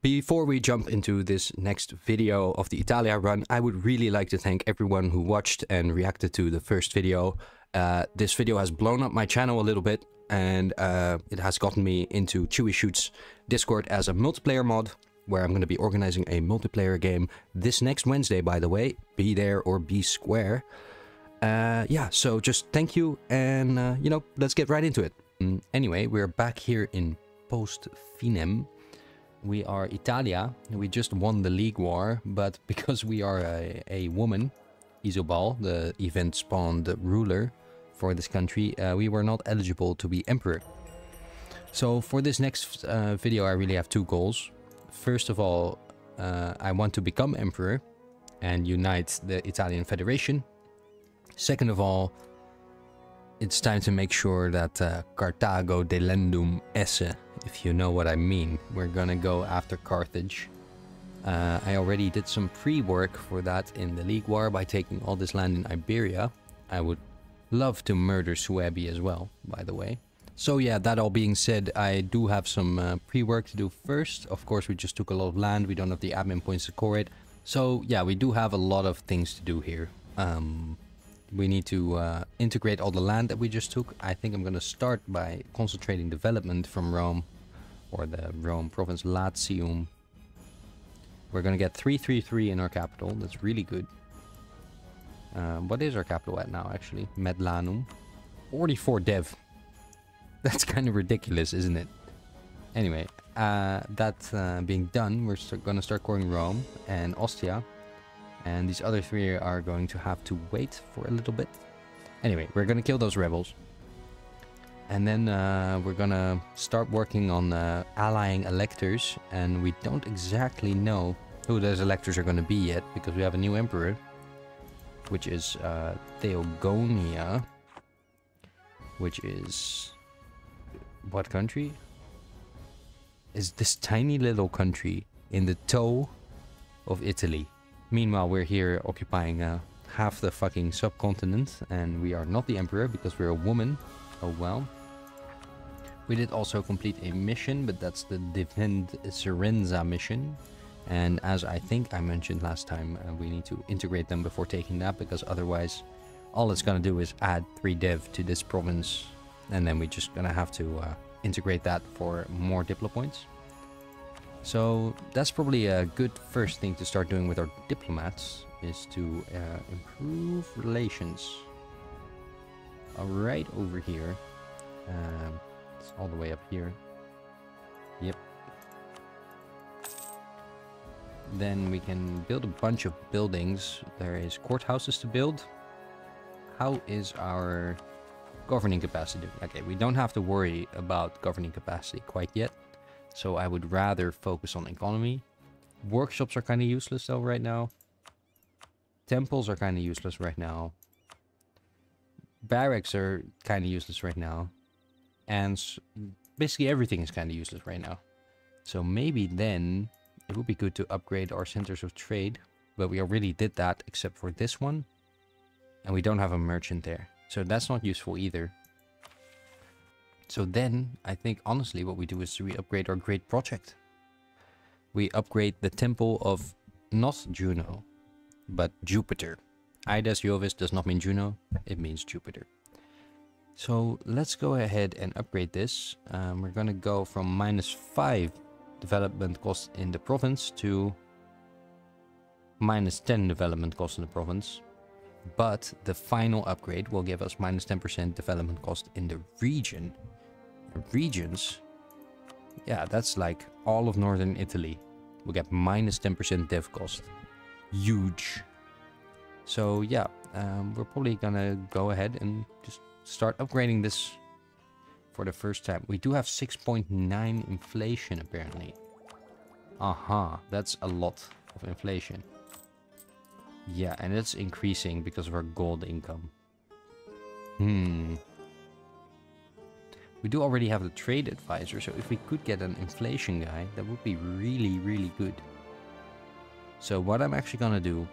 Before we jump into this next video of the Italia run, I would really like to thank everyone who watched and reacted to the first video. Uh, this video has blown up my channel a little bit and uh, it has gotten me into Chewy Shoots Discord as a multiplayer mod where I'm going to be organizing a multiplayer game this next Wednesday, by the way. Be there or be square. Uh, yeah, so just thank you and, uh, you know, let's get right into it. Mm, anyway, we're back here in Post Finem we are Italia. We just won the league war, but because we are a, a woman, Isobal, the event spawned ruler for this country, uh, we were not eligible to be emperor. So for this next uh, video, I really have two goals. First of all, uh, I want to become emperor and unite the Italian Federation. Second of all, it's time to make sure that uh, delendum esse if you know what I mean. We're gonna go after Carthage. Uh, I already did some pre-work for that in the League War by taking all this land in Iberia. I would love to murder Suebi as well, by the way. So yeah, that all being said, I do have some uh, pre-work to do first. Of course, we just took a lot of land. We don't have the admin points to core it. So yeah, we do have a lot of things to do here. Um, we need to uh, integrate all the land that we just took. I think I'm going to start by concentrating development from Rome or the Rome province Latium. We're going to get 333 in our capital. That's really good. Um, what is our capital at now, actually? Mediolanum. 44 dev. That's kind of ridiculous, isn't it? Anyway, uh, that uh, being done, we're going to start coring Rome and Ostia. And these other three are going to have to wait for a little bit. Anyway, we're going to kill those rebels. And then uh, we're gonna start working on uh, allying electors. And we don't exactly know who those electors are gonna be yet. Because we have a new emperor. Which is uh, Theogonia. Which is... What country? Is this tiny little country in the toe of Italy. Meanwhile, we're here occupying uh, half the fucking subcontinent. And we are not the emperor because we're a woman. Oh well. We did also complete a mission, but that's the Defend Serenza mission. And as I think I mentioned last time, uh, we need to integrate them before taking that, because otherwise all it's going to do is add 3 dev to this province, and then we're just going to have to uh, integrate that for more Diplo points. So that's probably a good first thing to start doing with our diplomats, is to uh, improve relations. Right over here. Um, all the way up here. Yep. Then we can build a bunch of buildings. There is courthouses to build. How is our governing capacity? Okay, we don't have to worry about governing capacity quite yet. So I would rather focus on economy. Workshops are kind of useless though right now. Temples are kind of useless right now. Barracks are kind of useless right now and basically everything is kind of useless right now. So maybe then it would be good to upgrade our centers of trade, but we already did that except for this one, and we don't have a merchant there. So that's not useful either. So then, I think honestly what we do is we upgrade our great project. We upgrade the temple of not Juno, but Jupiter. Idas Jovis does not mean Juno, it means Jupiter. So let's go ahead and upgrade this. Um, we're going to go from minus 5 development cost in the province to minus 10 development cost in the province. But the final upgrade will give us minus 10% development cost in the region. Regions, yeah, that's like all of northern Italy. We'll get minus 10% dev cost. Huge. So yeah, um, we're probably gonna go ahead and just start upgrading this for the first time. We do have 6.9 inflation apparently. Aha, uh -huh, that's a lot of inflation. Yeah, and it's increasing because of our gold income. Hmm. We do already have the trade advisor, so if we could get an inflation guy, that would be really, really good. So what I'm actually gonna do,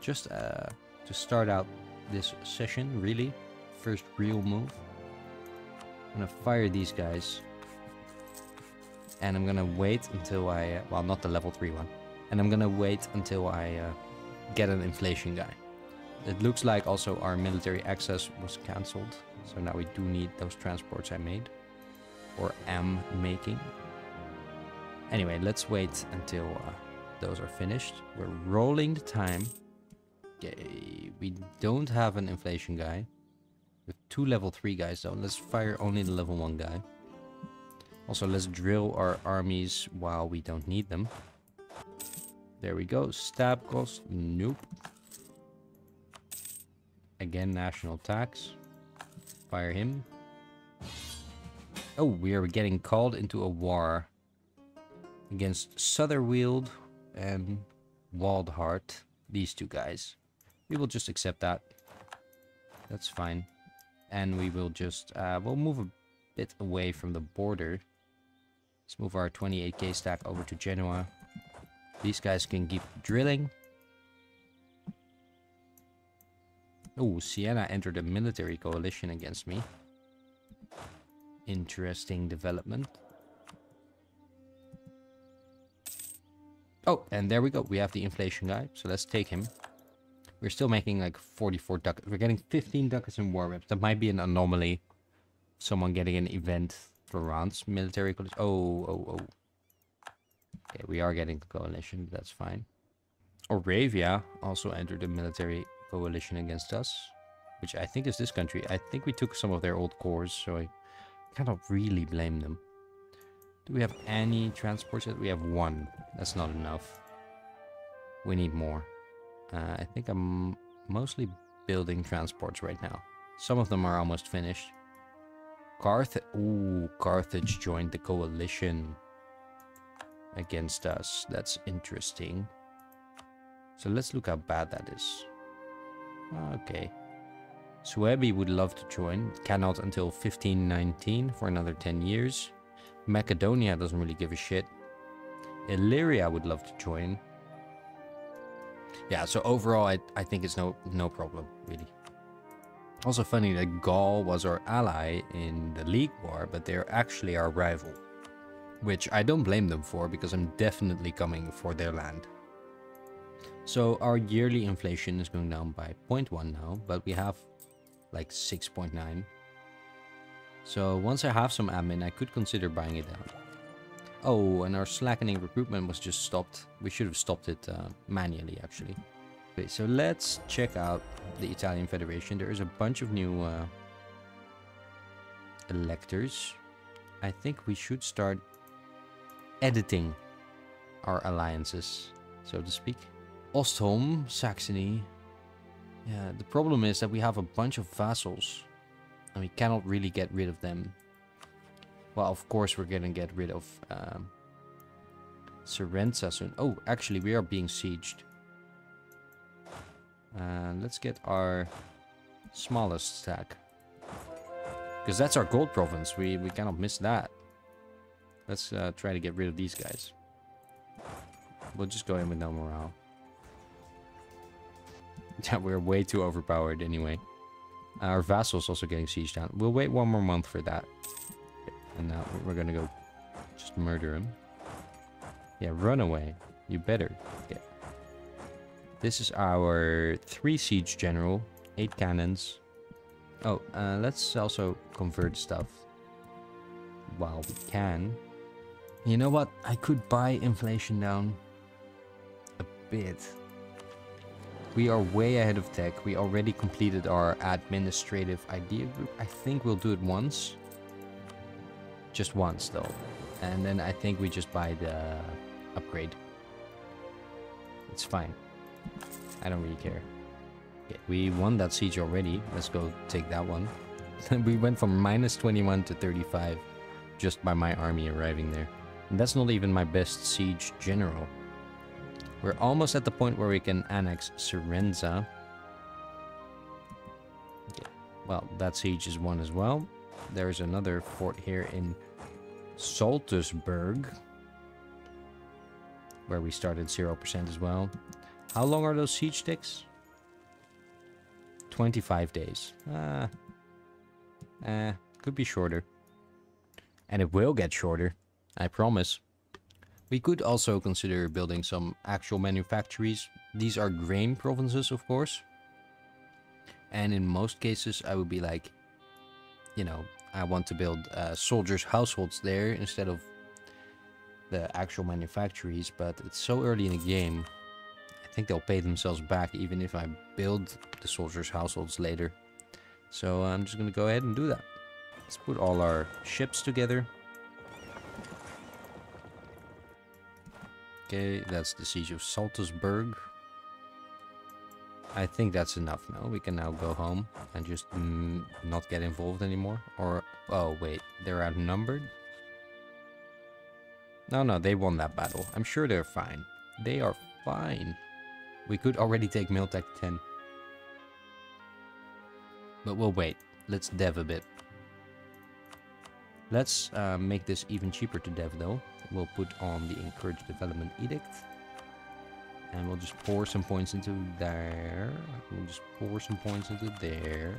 just uh, to start out this session, really, first real move. I'm gonna fire these guys. And I'm gonna wait until I, well, not the level 3 one. And I'm gonna wait until I uh, get an inflation guy. It looks like also our military access was cancelled. So now we do need those transports I made. Or am making. Anyway, let's wait until uh, those are finished. We're rolling the time. Okay, we don't have an inflation guy. Have two level 3 guys though. Let's fire only the level 1 guy. Also, let's drill our armies while we don't need them. There we go. Stab cost. Nope. Again, national tax. Fire him. Oh, we are getting called into a war against Sutherweald and Waldhart. These two guys. We will just accept that. That's fine. And we will just, uh, we'll move a bit away from the border. Let's move our 28k stack over to Genoa. These guys can keep drilling. Oh, Siena entered a military coalition against me. Interesting development. Oh, and there we go. We have the inflation guy, so let's take him. We're still making like 44 ducats. We're getting 15 ducats in war reps. That might be an anomaly. Someone getting an event for France military coalition. Oh, oh, oh. Okay, we are getting a coalition. That's fine. Oravia also entered a military coalition against us, which I think is this country. I think we took some of their old cores, so I cannot really blame them. Do we have any transports yet? We have one. That's not enough. We need more. Uh, I think I'm mostly building transports right now. Some of them are almost finished. Carthage. Ooh, Carthage joined the coalition against us. That's interesting. So let's look how bad that is. Ah, okay. Suebi would love to join. Cannot until 1519 for another 10 years. Macedonia doesn't really give a shit. Illyria would love to join. Yeah, so overall, I, I think it's no no problem, really. Also funny that Gaul was our ally in the League War, but they're actually our rival. Which I don't blame them for, because I'm definitely coming for their land. So our yearly inflation is going down by 0.1 now, but we have like 6.9. So once I have some admin, I could consider buying it down. Oh, and our slackening recruitment was just stopped. We should have stopped it uh, manually, actually. Okay, so let's check out the Italian Federation. There is a bunch of new uh, electors. I think we should start editing our alliances, so to speak. Ostholm, Saxony. Yeah, the problem is that we have a bunch of vassals. And we cannot really get rid of them. Well, of course we're gonna get rid of um, Serenza soon. Oh, actually we are being sieged. Uh, let's get our smallest stack. Because that's our gold province. We, we cannot miss that. Let's uh, try to get rid of these guys. We'll just go in with no morale. Yeah, we're way too overpowered anyway. Our vassal's also getting siege down. We'll wait one more month for that. And now we're gonna go just murder him. Yeah, run away. You better. Yeah. This is our three siege general, eight cannons. Oh, uh, let's also convert stuff while we can. You know what? I could buy inflation down a bit. We are way ahead of tech. We already completed our administrative idea group. I think we'll do it once. Just once though. And then I think we just buy the upgrade. It's fine. I don't really care. Okay, we won that siege already. Let's go take that one. we went from minus 21 to 35 just by my army arriving there. And that's not even my best siege general. We're almost at the point where we can annex Serenza. Well, that siege is won as well. There's another fort here in Salzburg. Where we started 0% as well. How long are those siege sticks? 25 days. Ah. Uh, could be shorter. And it will get shorter. I promise. We could also consider building some actual manufactories. These are grain provinces, of course. And in most cases, I would be like, you know, I want to build uh, soldiers' households there instead of the actual manufactories. But it's so early in the game. I think they'll pay themselves back even if I build the soldiers' households later. So I'm just going to go ahead and do that. Let's put all our ships together. Okay, that's the siege of Salzburg. I think that's enough now. We can now go home and just mm, not get involved anymore. Or, oh wait, they're outnumbered? No, no, they won that battle. I'm sure they're fine. They are fine. We could already take Miltech 10. But we'll wait. Let's dev a bit. Let's uh, make this even cheaper to dev though we'll put on the Encourage Development Edict. And we'll just pour some points into there. We'll just pour some points into there.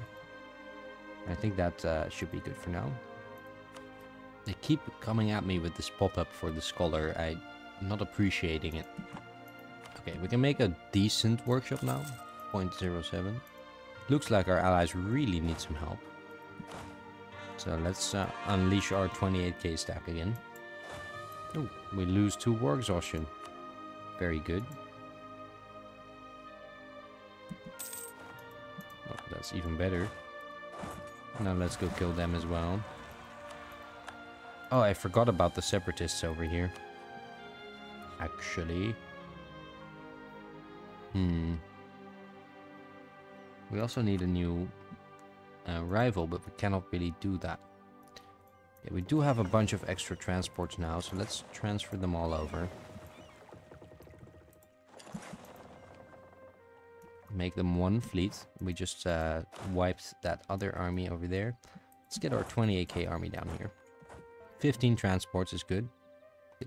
I think that uh, should be good for now. They keep coming at me with this pop-up for the scholar. I'm not appreciating it. Okay, we can make a decent workshop now. 0.07. Looks like our allies really need some help. So let's uh, unleash our 28k stack again. Oh, we lose two war exhaustion. Very good. Oh, that's even better. Now let's go kill them as well. Oh, I forgot about the separatists over here. Actually. Hmm. We also need a new uh, rival, but we cannot really do that. Yeah, we do have a bunch of extra transports now, so let's transfer them all over. Make them one fleet. We just uh, wiped that other army over there. Let's get our 28k army down here. 15 transports is good.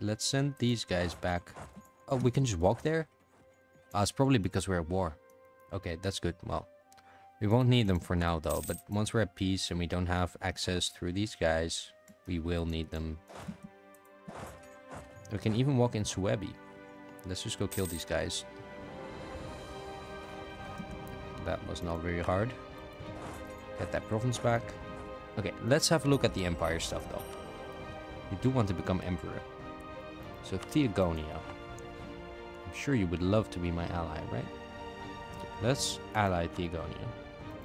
Let's send these guys back. Oh, we can just walk there? Oh, it's probably because we're at war. Okay, that's good. Well, we won't need them for now though, but once we're at peace and we don't have access through these guys, we will need them. We can even walk in Suebi. Let's just go kill these guys. That was not very hard. Get that province back. Okay, let's have a look at the empire stuff though. You do want to become emperor. So Theogonia. I'm sure you would love to be my ally, right? Let's ally Theogonia.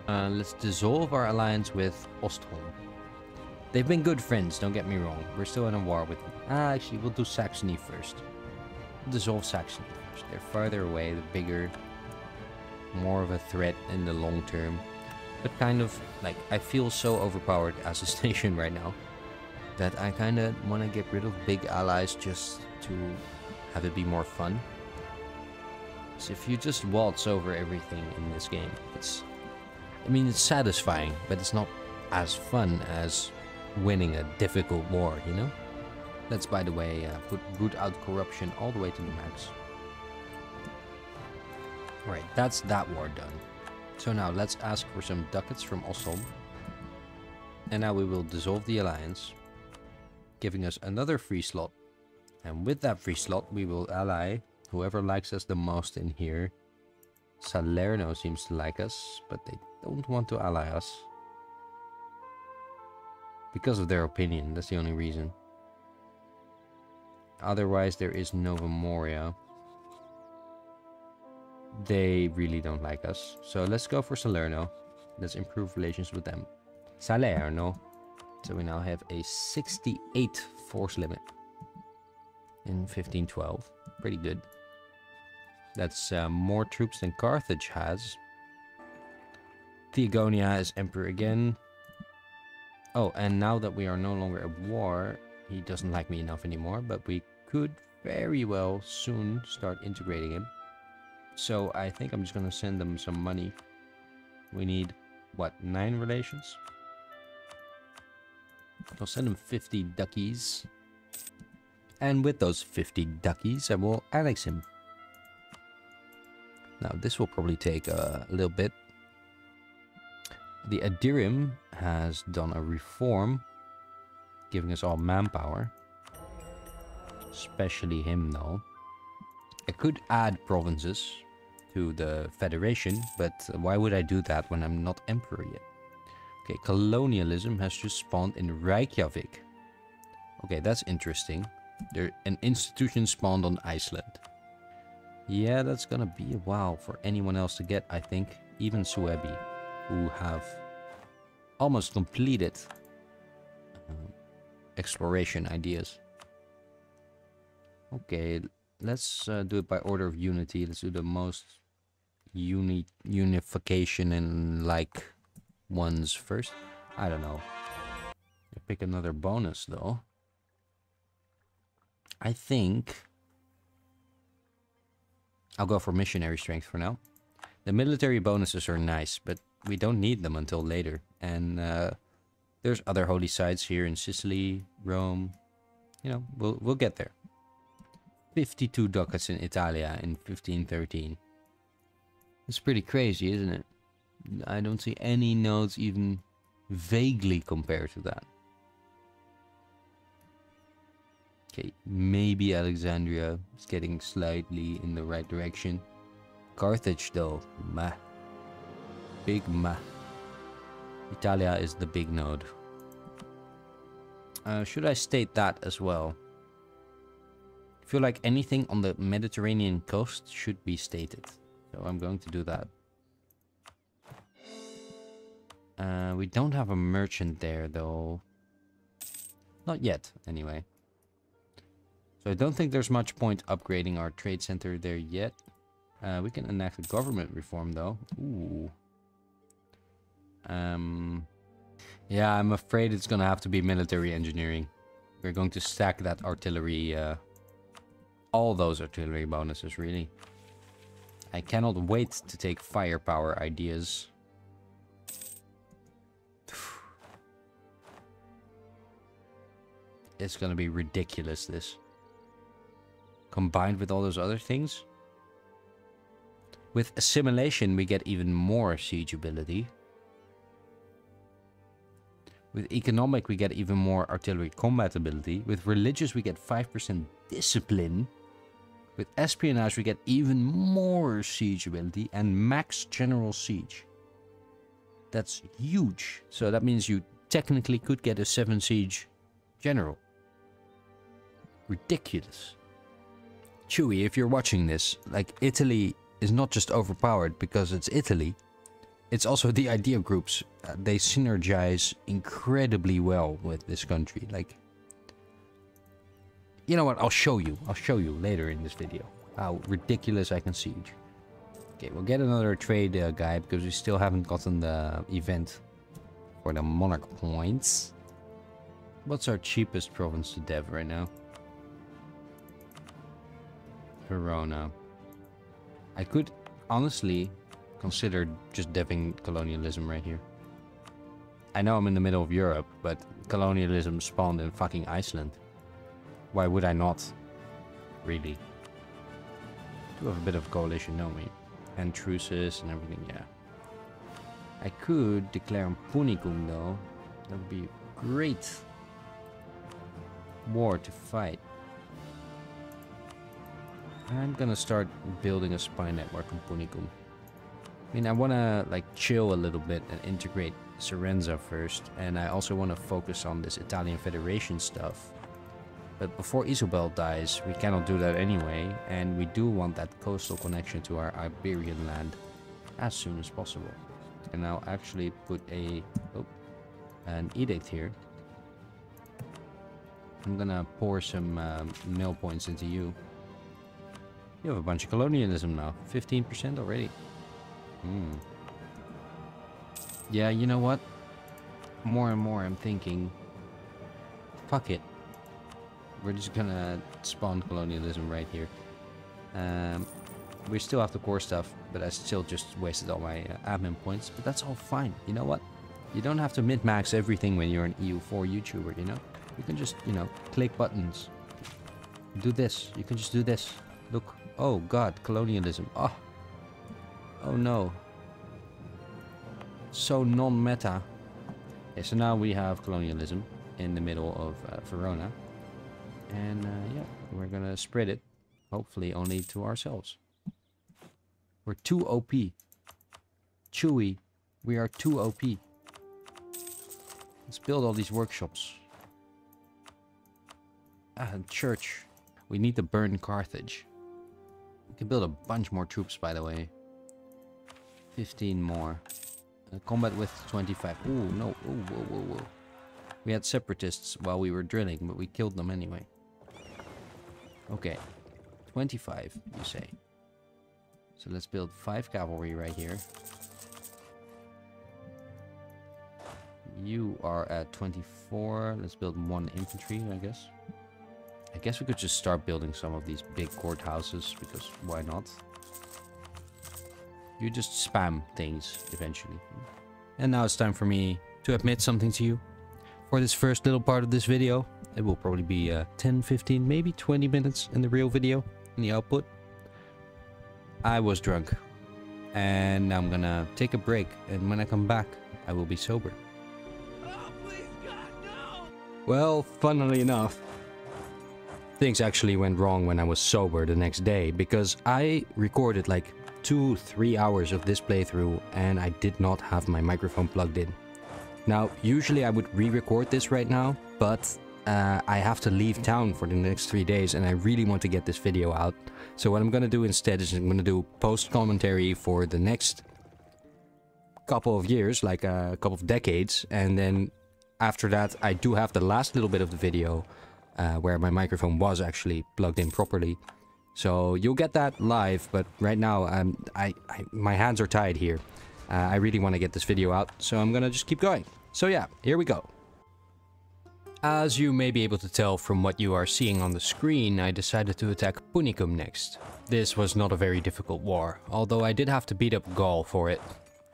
Uh, let's dissolve our alliance with Ostholm. They've been good friends, don't get me wrong. We're still in a war with them. Ah, actually, we'll do Saxony first. We'll dissolve Saxony first. They're farther away, the bigger, more of a threat in the long term. But kind of, like, I feel so overpowered as a station right now that I kind of want to get rid of big allies just to have it be more fun. So if you just waltz over everything in this game, it's... I mean, it's satisfying, but it's not as fun as winning a difficult war, you know? Let's, by the way, uh, put root out corruption all the way to the max. Right, that's that war done. So now let's ask for some ducats from Ostholm. And now we will dissolve the alliance, giving us another free slot. And with that free slot, we will ally whoever likes us the most in here. Salerno seems to like us, but they don't want to ally us. Because of their opinion, that's the only reason. Otherwise, there is Nova Moria. They really don't like us. So let's go for Salerno. Let's improve relations with them. Salerno. So we now have a 68 force limit in 1512. Pretty good. That's uh, more troops than Carthage has. Theogonia is emperor again. Oh, and now that we are no longer at war, he doesn't like me enough anymore, but we could very well soon start integrating him. So I think I'm just going to send them some money. We need, what, nine relations? I'll send them 50 duckies. And with those 50 duckies, I will annex him. Now, this will probably take a little bit the Adirium has done a reform, giving us all manpower. Especially him, though. I could add provinces to the Federation, but why would I do that when I'm not Emperor yet? Okay, colonialism has just spawned in Reykjavik. Okay, that's interesting. There, an institution spawned on Iceland. Yeah, that's gonna be a while for anyone else to get, I think. Even Suebi, who have almost completed uh, exploration ideas. Okay, let's uh, do it by order of unity. Let's do the most uni unification and like ones first. I don't know. I pick another bonus though. I think I'll go for missionary strength for now. The military bonuses are nice, but we don't need them until later. And uh, there's other holy sites here in Sicily, Rome. You know, we'll we'll get there. 52 ducats in Italia in 1513. It's pretty crazy, isn't it? I don't see any nodes even vaguely compared to that. Okay, maybe Alexandria is getting slightly in the right direction. Carthage though, meh. Big meh. Italia is the big node. Uh, should I state that as well? I feel like anything on the Mediterranean coast should be stated. So I'm going to do that. Uh, we don't have a merchant there though. Not yet, anyway. So I don't think there's much point upgrading our trade center there yet. Uh, we can enact a government reform though. Ooh. Um, yeah, I'm afraid it's gonna have to be military engineering. We're going to stack that artillery, uh, all those artillery bonuses really. I cannot wait to take firepower ideas. It's gonna be ridiculous, this. Combined with all those other things. With assimilation, we get even more siege ability. With economic, we get even more artillery combat ability. With religious, we get 5% discipline. With espionage, we get even more siege ability and max general siege. That's huge. So that means you technically could get a 7 siege general. Ridiculous. Chewy, if you're watching this, like Italy is not just overpowered because it's Italy. It's also the idea groups. Uh, they synergize incredibly well with this country. Like, you know what? I'll show you. I'll show you later in this video how ridiculous I can siege. Okay, we'll get another trade uh, guy because we still haven't gotten the event for the monarch points. What's our cheapest province to dev right now? Verona. I could honestly consider just deving colonialism right here. I know I'm in the middle of Europe, but colonialism spawned in fucking Iceland. Why would I not? Really. Do have a bit of coalition, know me. And truces and everything, yeah. I could declare on Punicum though. That would be great war to fight. I'm gonna start building a spy network on Punicum. I mean, I wanna like chill a little bit and integrate Serenza first, and I also wanna focus on this Italian Federation stuff. But before Isobel dies, we cannot do that anyway, and we do want that coastal connection to our Iberian land as soon as possible. And I'll actually put a oh, an edict here. I'm gonna pour some um, mill points into you. You have a bunch of colonialism now. 15% already. Hmm. Yeah, you know what? More and more I'm thinking... Fuck it. We're just gonna spawn colonialism right here. Um, we still have the core stuff, but I still just wasted all my uh, admin points. But that's all fine. You know what? You don't have to min-max everything when you're an EU4 YouTuber, you know? You can just, you know, click buttons. Do this. You can just do this. Look. Oh god, colonialism. Oh. Oh no. So non-meta. Okay, so now we have colonialism in the middle of uh, Verona. And uh, yeah, We're gonna spread it. Hopefully only to ourselves. We're too OP. Chewy, we are too OP. Let's build all these workshops. Ah, church. We need to burn Carthage. We can build a bunch more troops, by the way. 15 more. Uh, combat with 25. Ooh, no. Ooh, whoa, whoa, whoa. We had separatists while we were drilling, but we killed them anyway. Okay. 25, you say. So let's build 5 cavalry right here. You are at 24. Let's build 1 infantry, I guess. I guess we could just start building some of these big courthouses, because why not? You just spam things, eventually. And now it's time for me to admit something to you. For this first little part of this video, it will probably be uh, 10, 15, maybe 20 minutes in the real video, in the output. I was drunk. And I'm gonna take a break, and when I come back, I will be sober. Oh, please, God, no! Well, funnily enough, things actually went wrong when I was sober the next day because I recorded like two, three hours of this playthrough and I did not have my microphone plugged in. Now, usually I would re-record this right now, but uh, I have to leave town for the next three days and I really want to get this video out. So what I'm gonna do instead is I'm gonna do post commentary for the next couple of years, like a couple of decades, and then after that I do have the last little bit of the video uh, where my microphone was actually plugged in properly. So you'll get that live, but right now um, I, I my hands are tied here. Uh, I really want to get this video out, so I'm gonna just keep going. So yeah, here we go. As you may be able to tell from what you are seeing on the screen, I decided to attack Punicum next. This was not a very difficult war, although I did have to beat up Gaul for it.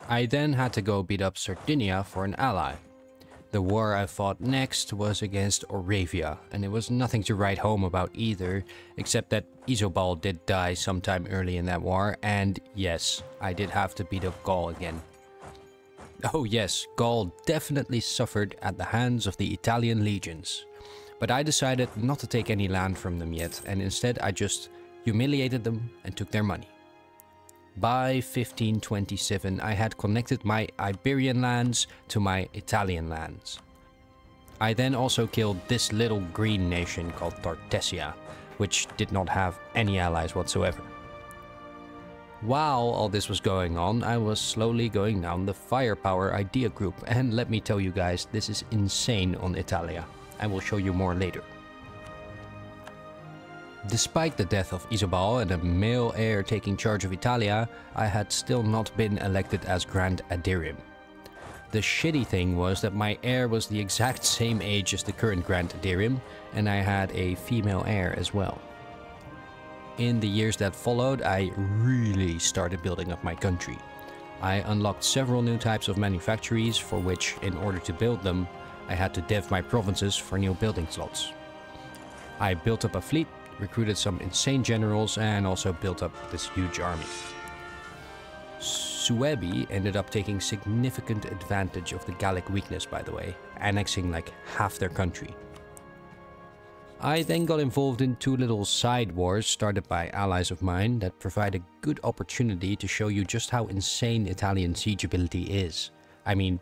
I then had to go beat up Sardinia for an ally. The war I fought next was against Auravia, and it was nothing to write home about either, except that Isobal did die sometime early in that war, and yes, I did have to beat up Gaul again. Oh yes, Gaul definitely suffered at the hands of the Italian legions. But I decided not to take any land from them yet, and instead I just humiliated them and took their money. By 1527, I had connected my Iberian lands to my Italian lands. I then also killed this little green nation called Tartessia, which did not have any allies whatsoever. While all this was going on, I was slowly going down the firepower idea group, and let me tell you guys, this is insane on Italia. I will show you more later. Despite the death of Isobal and a male heir taking charge of Italia, I had still not been elected as Grand Aedirim. The shitty thing was that my heir was the exact same age as the current Grand Aedirim, and I had a female heir as well. In the years that followed, I really started building up my country. I unlocked several new types of manufactories for which, in order to build them, I had to dev my provinces for new building slots. I built up a fleet recruited some insane generals, and also built up this huge army. Suebi ended up taking significant advantage of the Gallic weakness, by the way, annexing like half their country. I then got involved in two little side wars started by allies of mine that provide a good opportunity to show you just how insane Italian siege ability is. I mean,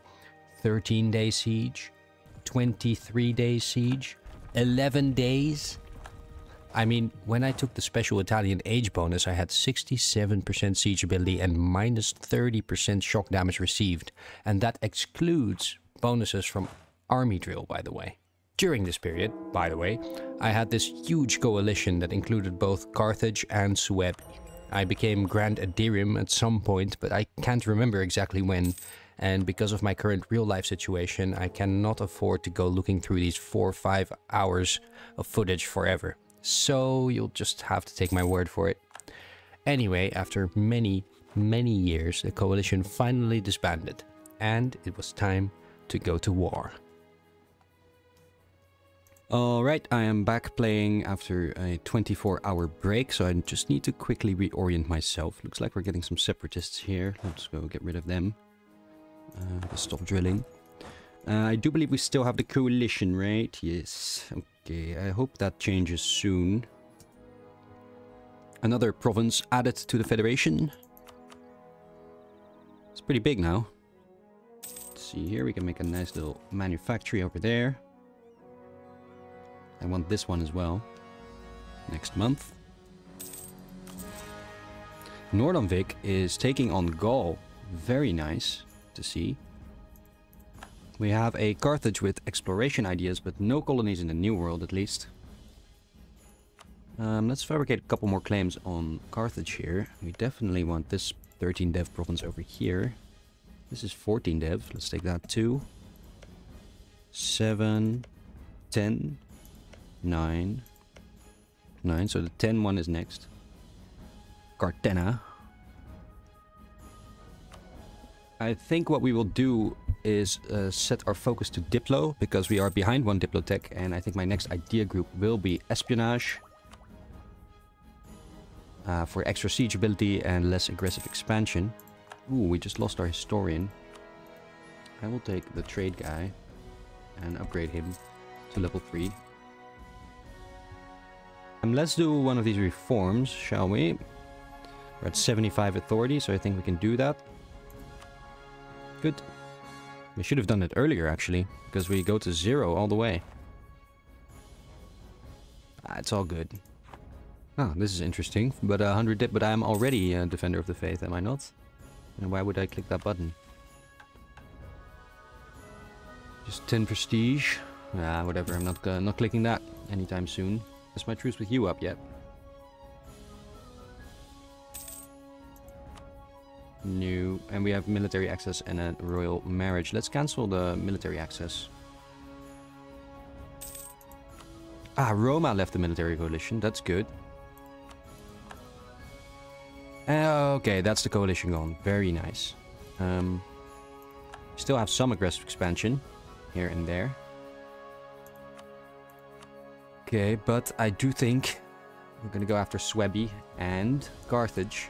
13 day siege, 23 day siege, 11 days, I mean, when I took the special Italian age bonus, I had 67% siege ability and minus 30% shock damage received, and that excludes bonuses from army drill, by the way. During this period, by the way, I had this huge coalition that included both Carthage and Suebi. I became Grand Aedirim at some point, but I can't remember exactly when, and because of my current real life situation, I cannot afford to go looking through these 4 or 5 hours of footage forever so you'll just have to take my word for it. Anyway, after many, many years, the coalition finally disbanded, and it was time to go to war. Alright, I am back playing after a 24 hour break, so I just need to quickly reorient myself. Looks like we're getting some separatists here. Let's go get rid of them. Uh, stop drilling. Uh, I do believe we still have the coalition, right? Yes. Okay, I hope that changes soon. Another province added to the Federation. It's pretty big now. Let's see here, we can make a nice little manufactory over there. I want this one as well. Next month. Nordonvik is taking on Gaul. Very nice to see. We have a Carthage with exploration ideas, but no colonies in the New World at least. Um, let's fabricate a couple more claims on Carthage here. We definitely want this 13 dev province over here. This is 14 dev. Let's take that too. 7, 10, 9, 9. So the 10 one is next. Cartena. I think what we will do is uh, set our focus to Diplo because we are behind one Diplotech and I think my next idea group will be espionage uh, for extra siege ability and less aggressive expansion. Ooh, we just lost our historian. I will take the trade guy and upgrade him to level 3. Um, let's do one of these reforms, shall we? We're at 75 authority, so I think we can do that. Good. We should have done it earlier, actually, because we go to zero all the way. Ah, it's all good. Ah, this is interesting. But uh, 100 dip, but I'm already a Defender of the Faith, am I not? And why would I click that button? Just 10 prestige. Ah, whatever. I'm not uh, not clicking that anytime soon. Is my truce with you up yet? New. And we have military access and a royal marriage. Let's cancel the military access. Ah, Roma left the military coalition. That's good. Uh, okay, that's the coalition gone. Very nice. Um, still have some aggressive expansion here and there. Okay, but I do think we're to go after Suebi and Carthage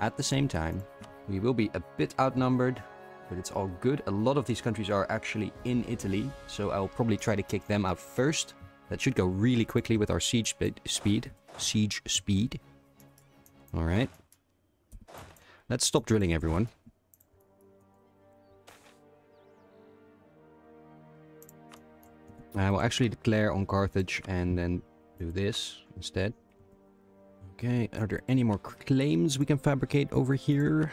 at the same time. We will be a bit outnumbered, but it's all good. A lot of these countries are actually in Italy, so I'll probably try to kick them out first. That should go really quickly with our siege speed. Siege speed. Alright. Let's stop drilling, everyone. I will actually declare on Carthage and then do this instead. Okay, are there any more claims we can fabricate over here?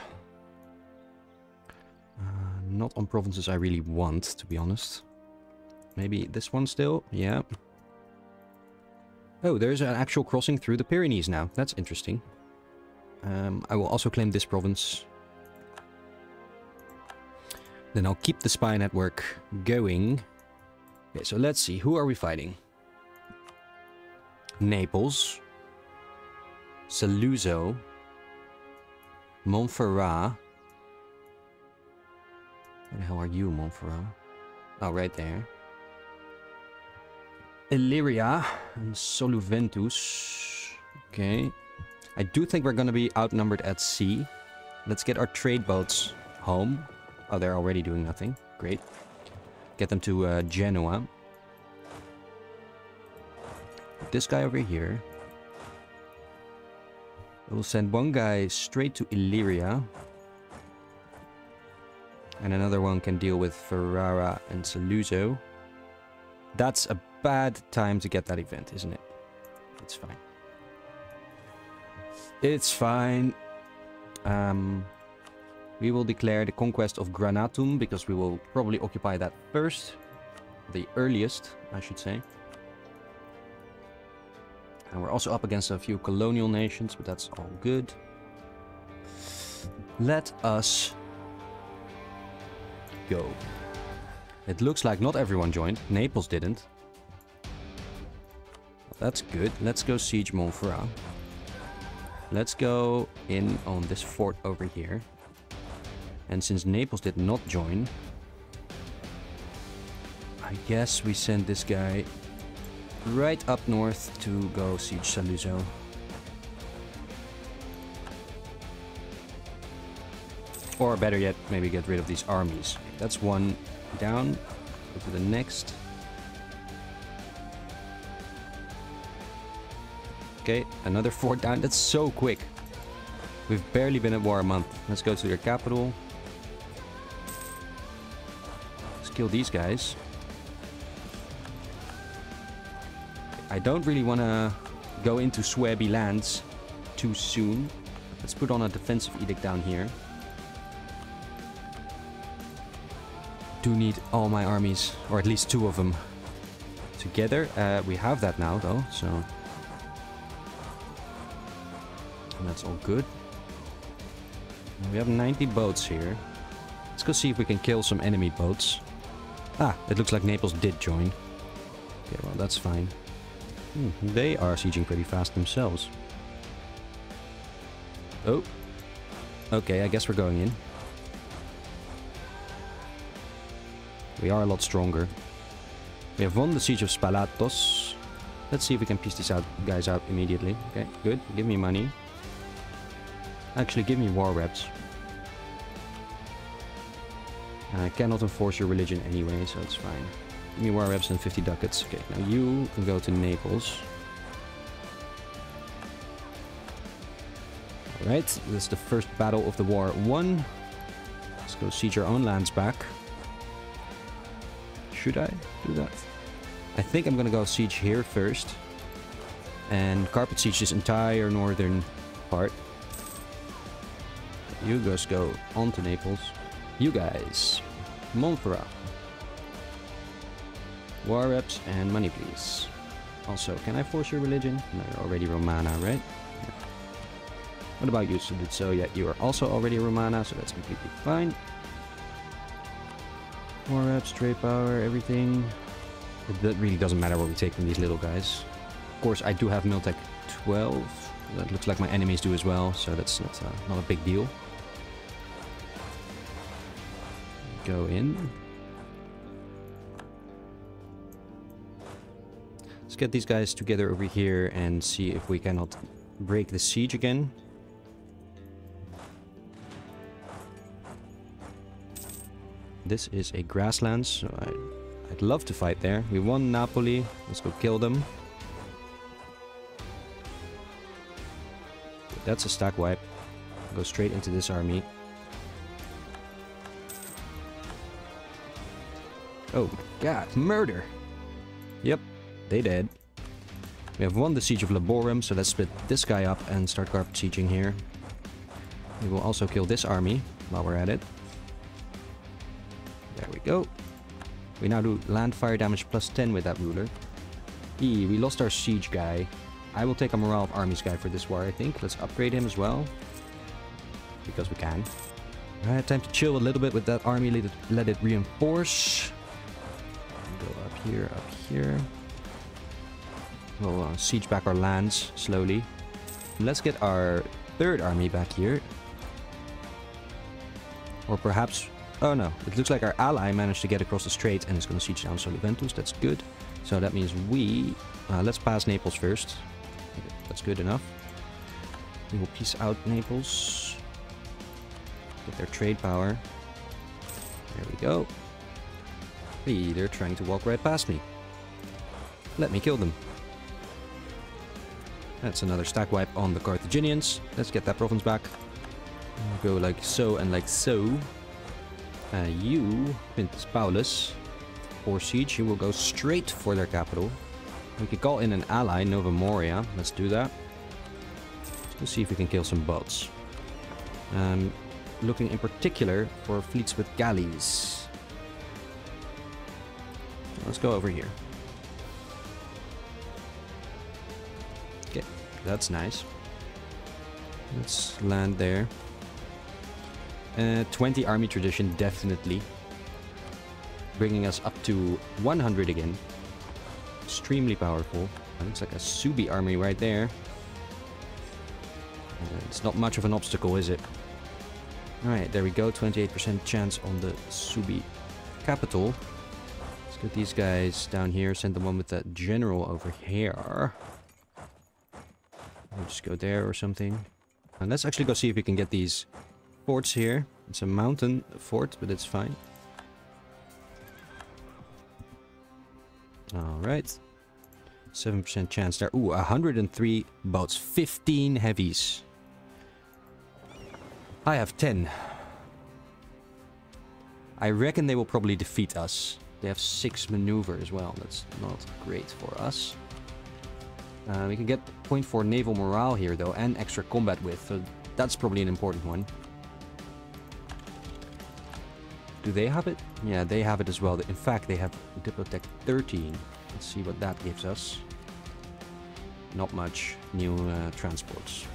Not on provinces I really want, to be honest. Maybe this one still? Yeah. Oh, there's an actual crossing through the Pyrenees now. That's interesting. Um, I will also claim this province. Then I'll keep the spy network going. Okay, so let's see. Who are we fighting? Naples. Saluzzo. Montferrat. Where the hell are you, Montferrat? Oh, right there. Illyria and Soluventus. Okay. I do think we're going to be outnumbered at sea. Let's get our trade boats home. Oh, they're already doing nothing. Great. Get them to uh, Genoa. This guy over here. We'll send one guy straight to Illyria. And another one can deal with Ferrara and Saluzzo. That's a bad time to get that event, isn't it? It's fine. It's fine. Um, we will declare the conquest of Granatum because we will probably occupy that first. The earliest, I should say. And we're also up against a few colonial nations, but that's all good. Let us go. It looks like not everyone joined. Naples didn't. That's good. Let's go siege Montferrat. Let's go in on this fort over here. And since Naples did not join, I guess we send this guy right up north to go siege Saluzzo. Or better yet, maybe get rid of these armies. That's one down. Go to the next. Okay, another fort down. That's so quick. We've barely been at war a month. Let's go to their capital. Let's kill these guys. I don't really want to go into Suebi lands too soon. Let's put on a defensive edict down here. Do need all my armies, or at least two of them, together. Uh, we have that now, though, so... And that's all good. We have 90 boats here. Let's go see if we can kill some enemy boats. Ah, it looks like Naples did join. Okay, well, that's fine. Hmm, they are sieging pretty fast themselves. Oh. Okay, I guess we're going in. We are a lot stronger. We have won the siege of Spalatos. Let's see if we can piece these out, guys out immediately. Okay, good. Give me money. Actually, give me war reps. I cannot enforce your religion anyway, so it's fine. Give me war reps and 50 ducats. Okay, now you can go to Naples. Alright, this is the first battle of the war won. Let's go siege our own lands back. Should I do that? I think I'm gonna go siege here first. And carpet siege this entire northern part. You guys go on to Naples. You guys. Montferrat. War reps and money please. Also, can I force your religion? No, you're already Romana, right? Yeah. What about you, So Yeah, you are also already Romana, so that's completely fine. War reps, trade power, everything. That really doesn't matter what we take from these little guys. Of course, I do have Miltech 12. That looks like my enemies do as well, so that's, that's uh, not a big deal. Go in. Let's get these guys together over here and see if we cannot break the siege again. This is a grasslands, so I, I'd love to fight there. We won Napoli. Let's go kill them. That's a stack wipe. Go straight into this army. Oh god, murder! Yep, they did. We have won the Siege of Laborum, so let's split this guy up and start sieging here. We will also kill this army while we're at it. There we go. We now do land fire damage plus 10 with that ruler. E, we lost our siege guy. I will take a morale of armies guy for this war, I think. Let's upgrade him as well. Because we can. Alright, time to chill a little bit with that army. Let it, let it reinforce. Go up here, up here. We'll uh, siege back our lands slowly. Let's get our third army back here. Or perhaps... Oh no, it looks like our ally managed to get across the strait and is going to siege down Soliventus. That's good. So that means we... Uh, let's pass Naples first. That's good enough. We will piece out Naples. Get their trade power. There we go. Hey, they're trying to walk right past me. Let me kill them. That's another stack wipe on the Carthaginians. Let's get that province back. Go like so and like so. Uh, you, Quintus Paulus, for siege, you will go straight for their capital. We can call in an ally, Nova Moria. Let's do that. Let's see if we can kill some boats. Um, looking in particular for fleets with galleys. Let's go over here. Okay, that's nice. Let's land there. Uh, 20 army tradition, definitely. Bringing us up to 100 again. Extremely powerful. That looks like a Suebi army right there. Uh, it's not much of an obstacle, is it? Alright, there we go. 28% chance on the Suebi capital. Let's get these guys down here. Send the one with the general over here. We'll just go there or something. And let's actually go see if we can get these forts here. It's a mountain fort, but it's fine. Alright. 7% chance there. Ooh, 103 boats. 15 heavies. I have 10. I reckon they will probably defeat us. They have 6 maneuver as well. That's not great for us. Uh, we can get 0.4 naval morale here though, and extra combat width. So that's probably an important one. Do they have it? Yeah, they have it as well. In fact, they have Diplotech 13. Let's see what that gives us. Not much new uh, transports.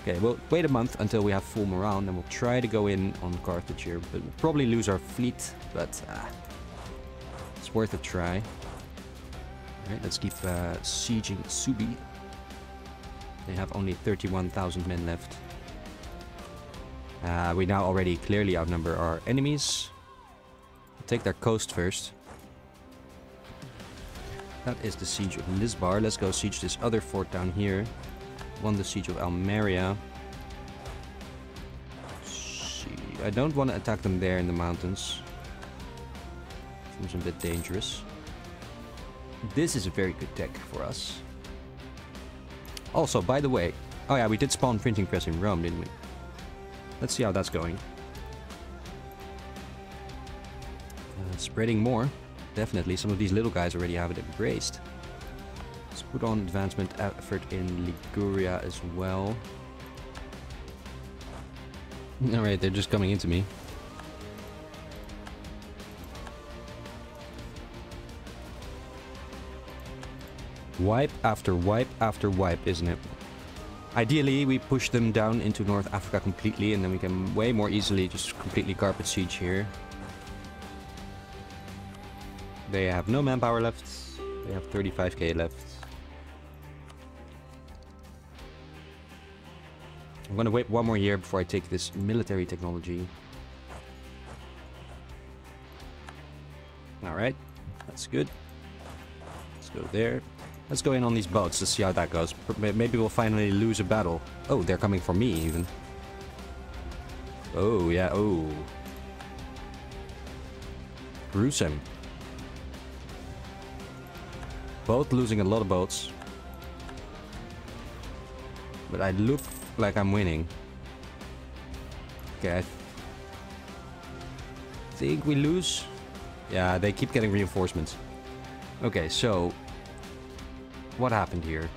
Okay, we'll wait a month until we have full morale, and we'll try to go in on Carthage here. But we'll probably lose our fleet, but uh, it's worth a try. Alright, let's keep uh, sieging Suebi. They have only 31,000 men left. Uh, we now already clearly outnumber our enemies. Take their coast first. That is the siege of Lisbar. Let's go siege this other fort down here. Won the siege of Almeria. See, I don't want to attack them there in the mountains. Seems a bit dangerous. This is a very good deck for us. Also, by the way, oh yeah, we did spawn printing press in Rome, didn't we? Let's see how that's going. Uh, spreading more. Definitely, some of these little guys already have it embraced. Let's put on advancement effort in Liguria as well. Alright, they're just coming into me. Wipe after wipe after wipe, isn't it? Ideally, we push them down into North Africa completely, and then we can way more easily just completely carpet siege here. They have no manpower left. They have 35k left. I'm gonna wait one more year before I take this military technology. Alright, that's good. Let's go there. Let's go in on these boats. Let's see how that goes. Maybe we'll finally lose a battle. Oh, they're coming for me even. Oh, yeah, oh. Gruesome. Both losing a lot of boats. But I look like I'm winning. Okay, I think we lose. Yeah, they keep getting reinforcements. Okay, so what happened here?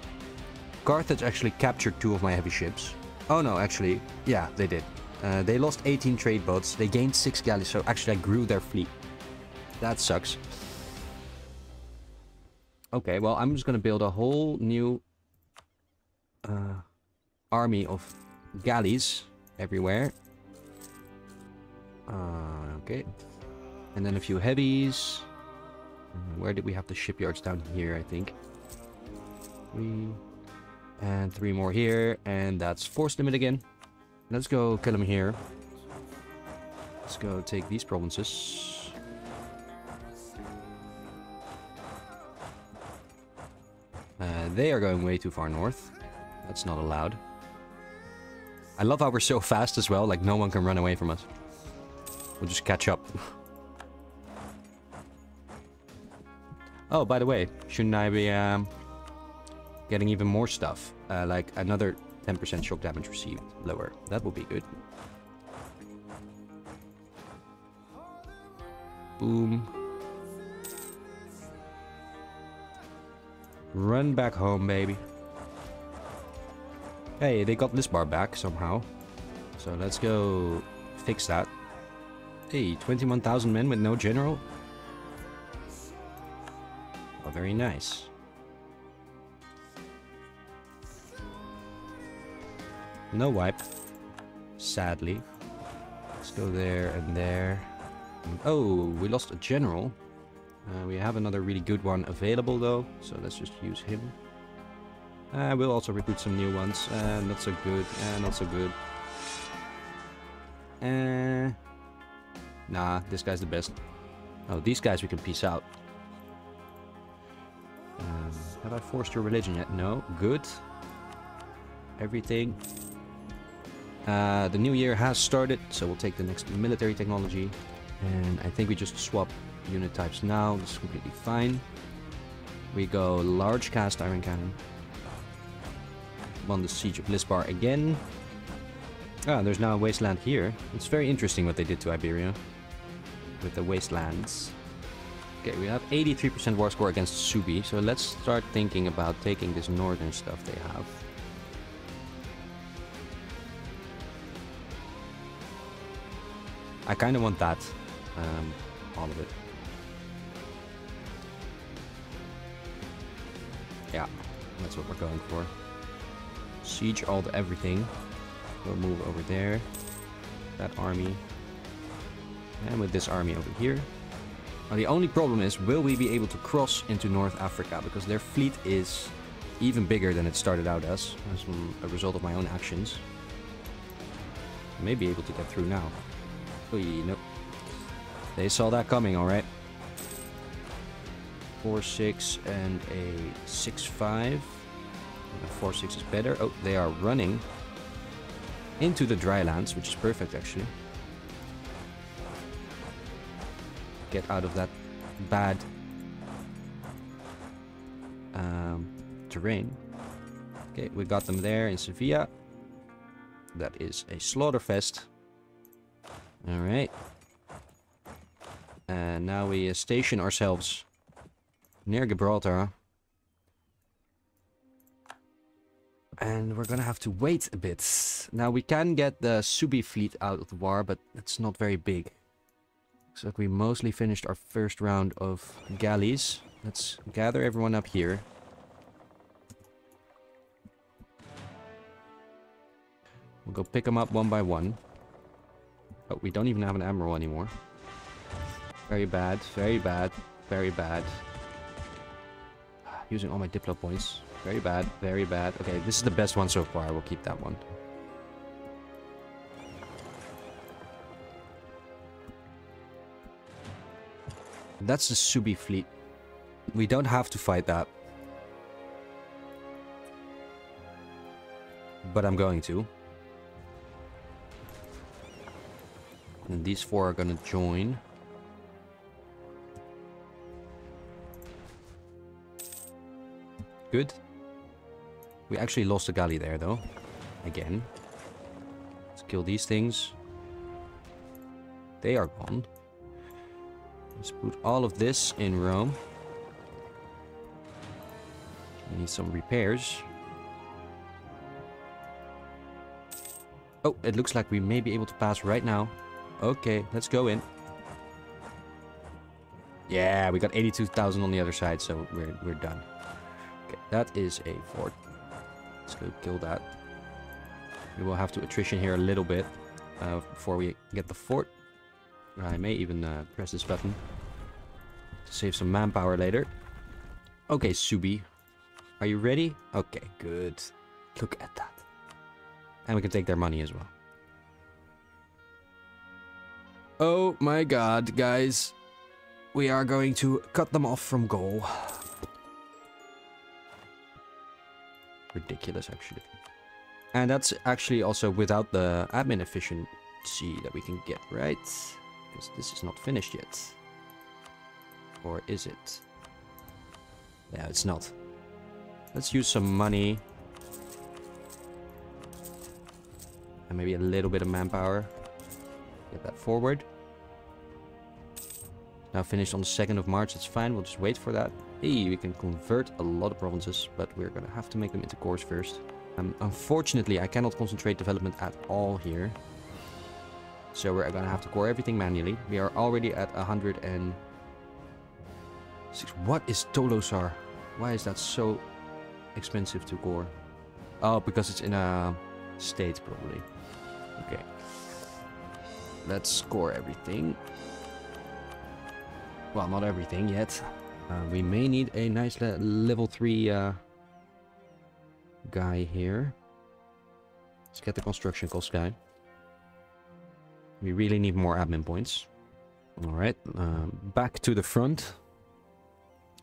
Carthage actually captured two of my heavy ships. Oh no, actually, yeah, they did. Uh, they lost 18 trade boats. They gained 6 galleys, so actually I grew their fleet. That sucks. Okay, well, I'm just gonna build a whole new uh, army of galleys everywhere. Uh, okay. And then a few heavies. Uh, where did we have the shipyards down here, I think? Three. And three more here. And that's force limit again. Let's go kill him here. Let's go take these provinces. They are going way too far north. That's not allowed. I love how we're so fast as well, like no one can run away from us. We'll just catch up. oh, by the way, shouldn't I be um, getting even more stuff? Uh, like another 10% shock damage received lower. That would be good. Boom. Run back home, baby. Hey, they got this bar back somehow. So let's go fix that. Hey, 21,000 men with no general? Oh, very nice. No wipe. Sadly. Let's go there and there. Oh, we lost a general. Uh, we have another really good one available though, so let's just use him. Uh, we'll also recruit some new ones. Uh, not so good. Uh, not so good. Uh, nah, this guy's the best. Oh, these guys we can peace out. Um, have I forced your religion yet? No. Good. Everything. Uh, the new year has started, so we'll take the next military technology. And I think we just swap unit types now. This is completely fine. We go large cast iron cannon. On the siege of Lisbar again. Ah, there's now a wasteland here. It's very interesting what they did to Iberia. With the wastelands. Okay, we have 83% war score against Suebi, so let's start thinking about taking this northern stuff they have. I kind of want that. Um, all of it. That's what we're going for. Siege all the everything. We'll move over there. That army. And with this army over here. Now the only problem is, will we be able to cross into North Africa? Because their fleet is even bigger than it started out as, as a result of my own actions. I may be able to get through now. Oy, nope. They saw that coming, alright. 4-6 and a 6-5. 4-6 is better. Oh, they are running into the dry lands, which is perfect actually. Get out of that bad um, terrain. Okay, we got them there in Sevilla. That is a slaughterfest. Alright. And now we uh, station ourselves near Gibraltar. And we're gonna have to wait a bit. Now we can get the Suebi fleet out of the war, but it's not very big. Looks like we mostly finished our first round of galleys. Let's gather everyone up here. We'll go pick them up one by one. Oh, we don't even have an admiral anymore. Very bad, very bad, very bad. Using all my Diplo points. Very bad, very bad. Okay, this is the best one so far. We'll keep that one. That's the Suebi fleet. We don't have to fight that. But I'm going to. And these four are gonna join. Good. We actually lost a galley there, though. Again. Let's kill these things. They are gone. Let's put all of this in Rome. We need some repairs. Oh, it looks like we may be able to pass right now. Okay, let's go in. Yeah, we got 82,000 on the other side, so we're, we're done. Okay, that is a fort. Let's go kill that. We will have to attrition here a little bit uh, before we get the fort. I may even uh, press this button to save some manpower later. Okay, Suebi. Are you ready? Okay, good. Look at that. And we can take their money as well. Oh my god, guys. We are going to cut them off from goal. Ridiculous, actually. And that's actually also without the admin efficiency that we can get, right? Because this is not finished yet. Or is it? Yeah, it's not. Let's use some money. And maybe a little bit of manpower. Get that forward. Now finished on the 2nd of March, that's fine. We'll just wait for that. Hey, we can convert a lot of provinces, but we're gonna have to make them into cores first. Um, unfortunately, I cannot concentrate development at all here. So we're gonna have to core everything manually. We are already at 100 and... What is Tolosar? Why is that so expensive to core? Oh, because it's in a state, probably. Okay. Let's score everything. Well, not everything yet. Uh, we may need a nice le level 3 uh, guy here. Let's get the construction cost guy. We really need more admin points. Alright, um, back to the front.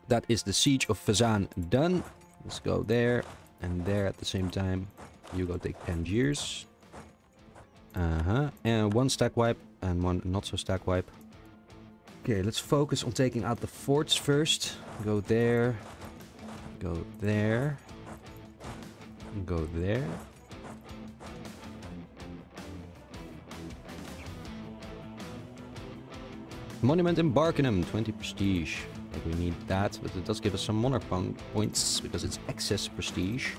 That is the siege of Fazan done. Let's go there and there at the same time. You go take Tangiers. Uh-huh. And one stack wipe and one not so stack wipe. Okay, let's focus on taking out the forts first. Go there. Go there. Go there. Monument in Barkenham, 20 prestige. We need that, but it does give us some monarch points because it's excess prestige.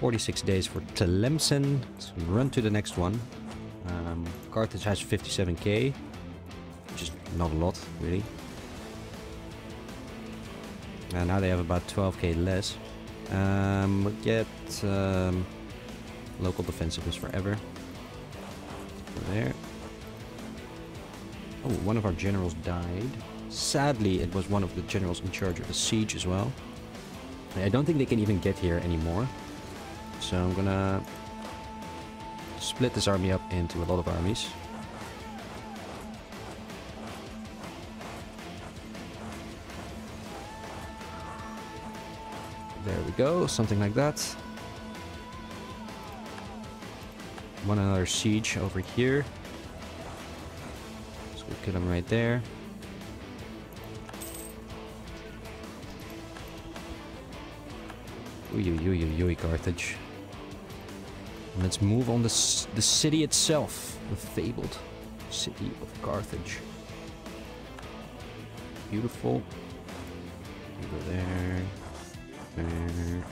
46 days for Tlemcen. Let's run to the next one. Um, Carthage has 57k, which is not a lot, really. And now they have about 12k less. Um, get um, local defensiveness forever. There. Oh, one of our generals died. Sadly, it was one of the generals in charge of the siege as well. I don't think they can even get here anymore. So I'm gonna split this army up into a lot of armies. There we go, something like that. One another siege over here. So we'll kill him right there. Ui, ui, ui, ui, Carthage. Let's move on the, the city itself. The fabled city of Carthage. Beautiful. You go there. There.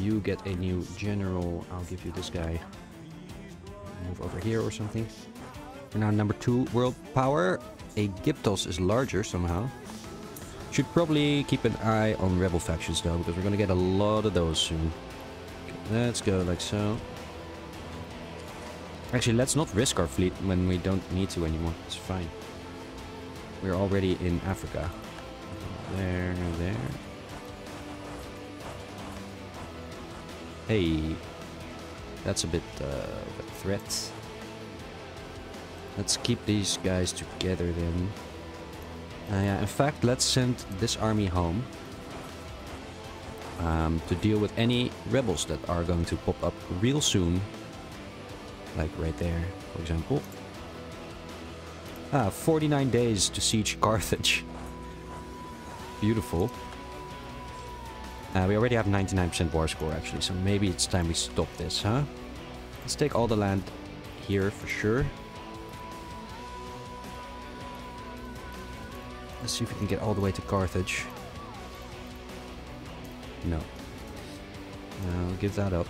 You get a new general. I'll give you this guy. Move over here or something. We're now number two world power. Aegyptos is larger somehow. Should probably keep an eye on rebel factions though, because we're gonna get a lot of those soon. Let's go like so. Actually, let's not risk our fleet when we don't need to anymore. It's fine. We're already in Africa. There, there. Hey. That's a bit uh, of a threat. Let's keep these guys together then. Uh, yeah, in fact, let's send this army home um, to deal with any rebels that are going to pop up real soon. Like right there, for example. Ah, 49 days to siege Carthage. Beautiful. Uh, we already have 99% war score actually, so maybe it's time we stop this, huh? Let's take all the land here for sure. Let's see if we can get all the way to Carthage. No. I'll give that up.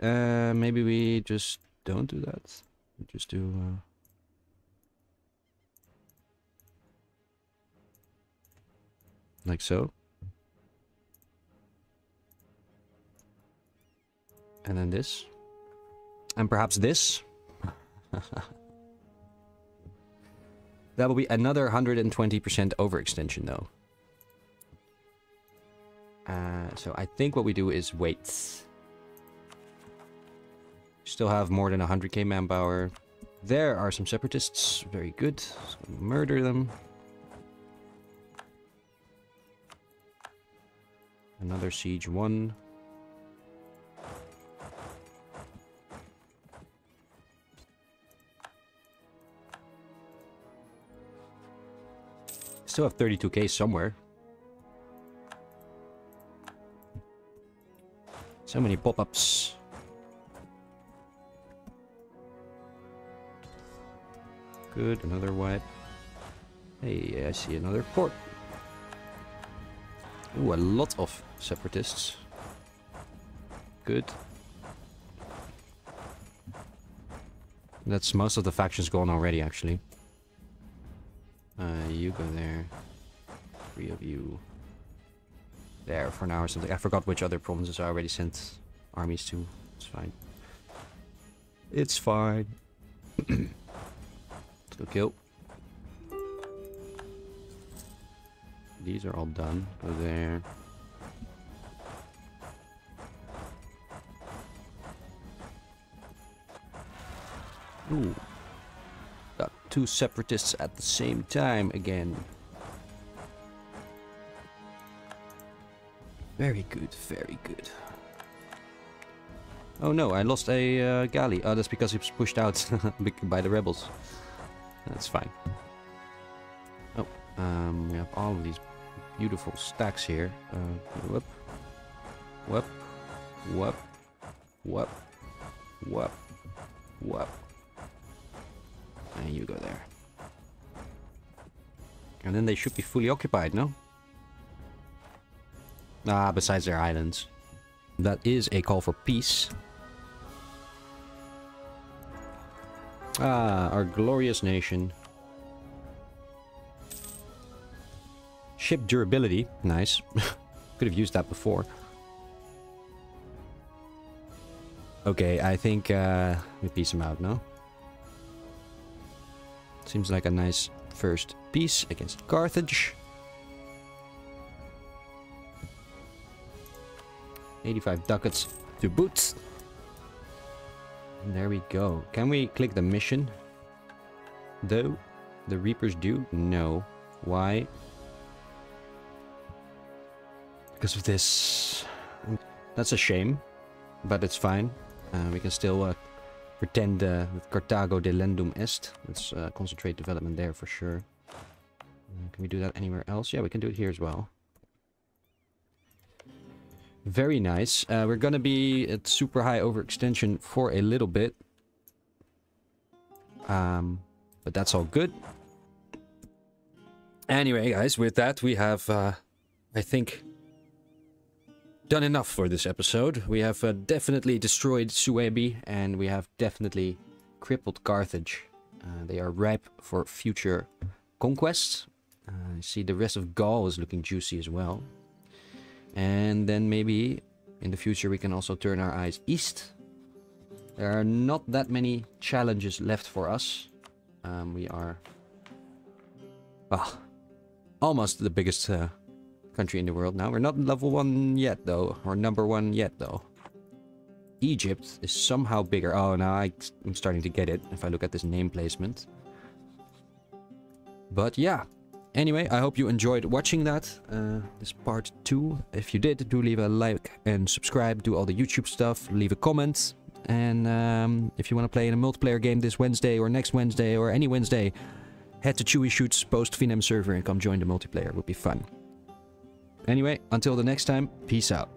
Uh, maybe we just don't do that. We just do... Uh... Like so. And then this. And perhaps this. that will be another 120% overextension though. Uh, so I think what we do is wait. Still have more than 100k manpower. There are some separatists. Very good. Murder them. Another siege one. Still have 32k somewhere. So many pop-ups. Good, another wipe. Hey, I see another port. Ooh, a lot of separatists. Good. That's most of the factions gone already, actually. Uh, you go there. Three of you. There for now or something. I forgot which other provinces I already sent armies to. It's fine. It's fine. Let's go kill. These are all done. Go there. Ooh. Got two separatists at the same time again. Very good, very good. Oh no, I lost a uh, galley. Oh, that's because it was pushed out by the rebels. That's fine. Um, we have all of these beautiful stacks here. Uh, whoop, whoop, whoop, whoop, whoop, whoop. And you go there. And then they should be fully occupied, no? Ah, besides their islands. That is a call for peace. Ah, our glorious nation. Ship durability. Nice. Could have used that before. Okay, I think uh, we peace them out, no? Seems like a nice first peace against Carthage. 85 ducats to boots. And there we go. Can we click the mission? Though? The Reapers do? No. Why? Because of this. That's a shame. But it's fine. Uh, we can still uh, pretend uh, with Carthago delendum est. Let's uh, concentrate development there for sure. Uh, can we do that anywhere else? Yeah, we can do it here as well. Very nice. Uh, we're gonna be at super high overextension for a little bit. Um, but that's all good. Anyway, guys, with that, we have, uh, I think, done enough for this episode. We have uh, definitely destroyed Suebi, and we have definitely crippled Carthage. Uh, they are ripe for future conquests. Uh, I see the rest of Gaul is looking juicy as well. And then maybe in the future we can also turn our eyes east. There are not that many challenges left for us. Um, we are well, almost the biggest uh, country in the world now. We're not level 1 yet though, or number 1 yet though. Egypt is somehow bigger. Oh, now I, I'm starting to get it if I look at this name placement. But yeah, Anyway, I hope you enjoyed watching that, uh, this part 2. If you did, do leave a like and subscribe, do all the YouTube stuff, leave a comment. And um, if you want to play in a multiplayer game this Wednesday or next Wednesday or any Wednesday, head to Chewy Shoots post Finem server and come join the multiplayer. It would be fun. Anyway, until the next time, peace out.